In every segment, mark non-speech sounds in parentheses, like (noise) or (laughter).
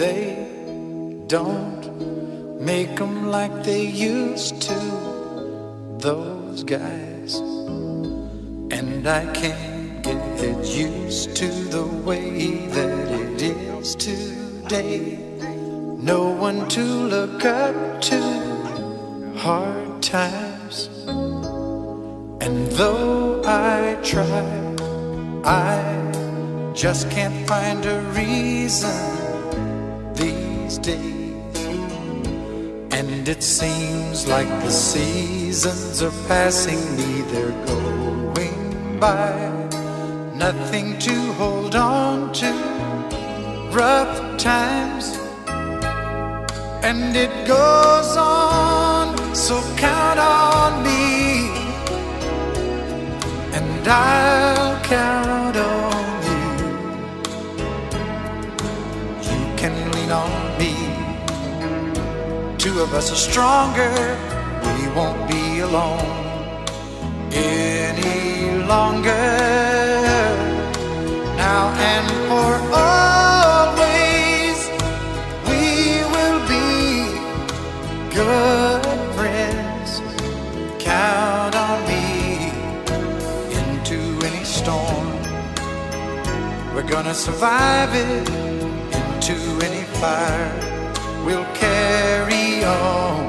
They don't make them like they used to, those guys. And I can't get used to the way that it is today. No one to look up to, hard times. And though I try, I just can't find a reason these days. And it seems like the seasons are passing me, they're going by. Nothing to hold on to, rough times. And it goes on, so count on me. And I'll count on you. You can lean on me. Two of us are stronger. We won't be alone any longer. Gonna survive it into any fire. We'll carry on.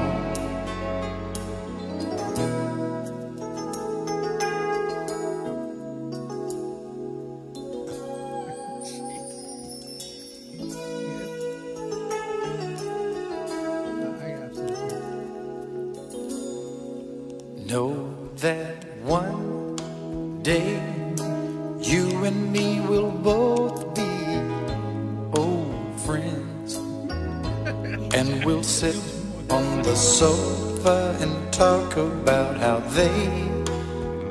Know that one day you and me will both be old friends. (laughs) And we'll sit on the sofa and talk about how they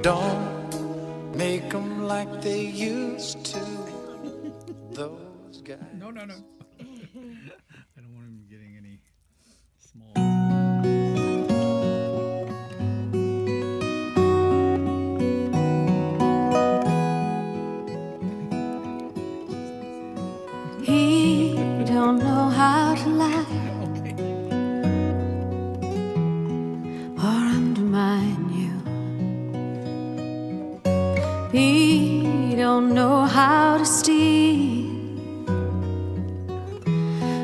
don't make them like they used to. (laughs) Those guys. No, no, no. (laughs) He don't know how to lie or undermine you. He don't know how to steal,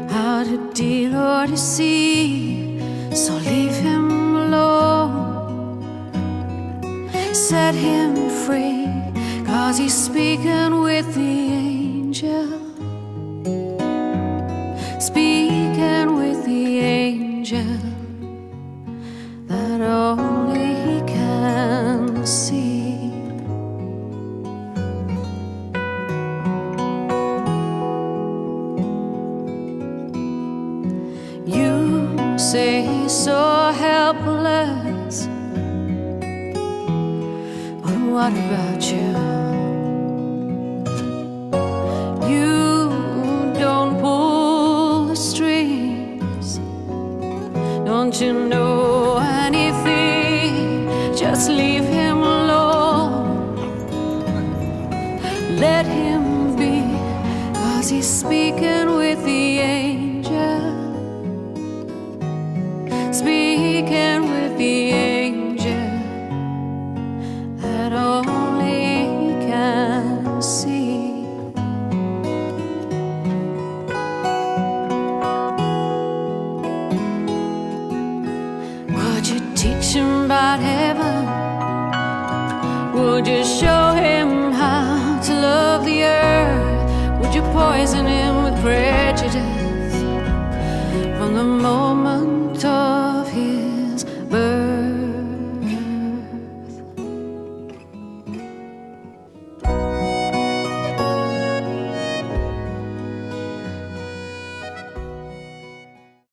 how to deal or deceive. So leave him alone. Set him free, cause he's speaking with the angel so helpless, but what about you? You don't pull the strings. Don't you know anything? Just leave Speaking with the angel that only he can see. Would you teach him about heaven? Would you show him how to love the earth? Would you poison him with prejudice from the moment